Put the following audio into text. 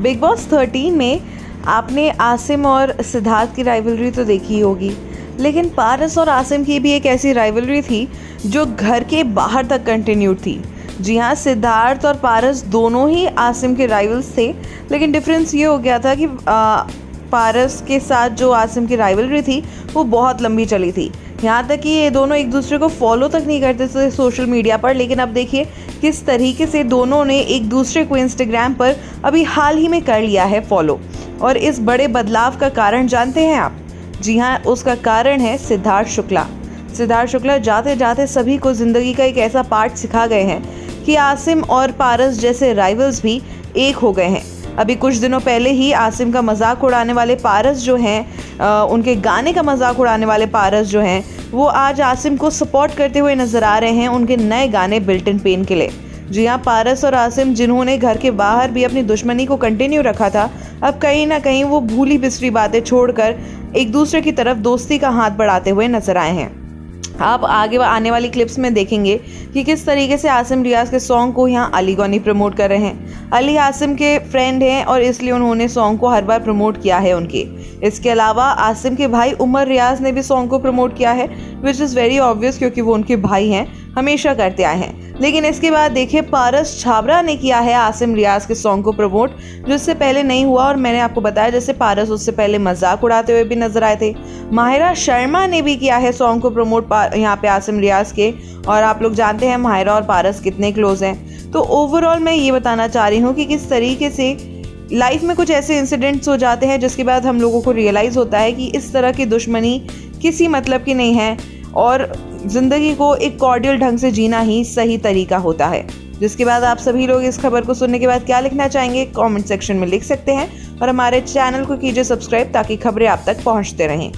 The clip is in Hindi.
बिग बॉस 13 में आपने आसिम और सिद्धार्थ की राइवलरी तो देखी होगी। लेकिन पारस और आसिम की भी एक ऐसी राइवलरी थी जो घर के बाहर तक कंटिन्यू थी। जी हाँ सिद्धार्थ और पारस दोनों ही आसिम के राइवल्स थे लेकिन डिफरेंस ये हो गया था कि आ, पारस के साथ जो आसिम की राइवलरी थी वो बहुत लंबी चली थी। यहाँ तक कि ये दोनों एक दूसरे को फॉलो तक नहीं करते थे सोशल मीडिया पर लेकिन अब देखिए किस तरीके से दोनों ने एक दूसरे को इंस्टाग्राम पर अभी हाल ही में कर लिया है फॉलो और इस बड़े बदलाव का कारण जानते हैं आप? जी हाँ उसका कारण है सिद्धार्थ शुक्ला। सिद्धार्थ शुक्ला जाते जाते सभी को ज़िंदगी का एक ऐसा पार्ट सिखा गए हैं कि आसिम और पारस जैसे राइवल्स भी एक हो गए हैं। अभी कुछ दिनों पहले ही आसिम का मज़ाक उड़ाने वाले पारस जो हैं उनके गाने का मज़ाक उड़ाने वाले पारस जो हैं वो आज आसिम को सपोर्ट करते हुए नज़र आ रहे हैं उनके नए गाने बिल्टन पेन के लिए। जी हाँ पारस और आसिम, जिन्होंने घर के बाहर भी अपनी दुश्मनी को कंटिन्यू रखा था, अब कहीं ना कहीं वो भूली बिसरी बातें छोड़कर एक दूसरे की तरफ़ दोस्ती का हाथ बढ़ाते हुए नज़र आए हैं। आप आगे आने वाली क्लिप्स में देखेंगे कि किस तरीके से आसिम रियाज के सॉन्ग को यहाँ अली गौनी प्रमोट कर रहे हैं। अली आसिम के फ्रेंड हैं और इसलिए उन्होंने सॉन्ग को हर बार प्रमोट किया है उनके। इसके अलावा आसिम के भाई उमर रियाज ने भी सॉन्ग को प्रमोट किया है विच इज़ वेरी ऑब्वियस क्योंकि वो उनके भाई हैं। हमेशा करते आए हैं। लेकिन इसके बाद देखिए, पारस छाबरा ने किया है आसिम रियाज के सॉन्ग को प्रमोट जो इससे पहले नहीं हुआ और मैंने आपको बताया, जैसे पारस उससे पहले मज़ाक उड़ाते हुए भी नज़र आए थे। माहिरा शर्मा ने भी किया है सॉन्ग को प्रमोट यहाँ पे आसिम रियाज के। और आप लोग जानते हैं, माहिरा और पारस कितने क्लोज हैं। तो ओवरऑल मैं ये बताना चाह रही हूँ कि किस तरीके से लाइफ में कुछ ऐसे इंसिडेंट्स हो जाते हैं, जिसके बाद हम लोगों को रियलाइज़ होता है कि इस तरह की दुश्मनी किसी मतलब की नहीं है। और ज़िंदगी को एक कॉर्डियल ढंग से जीना ही सही तरीका होता है। जिसके बाद आप सभी लोग इस खबर को सुनने के बाद क्या लिखना चाहेंगे कमेंट सेक्शन में लिख सकते हैं और हमारे चैनल को कीजिए सब्सक्राइब ताकि खबरें आप तक पहुँचते रहें।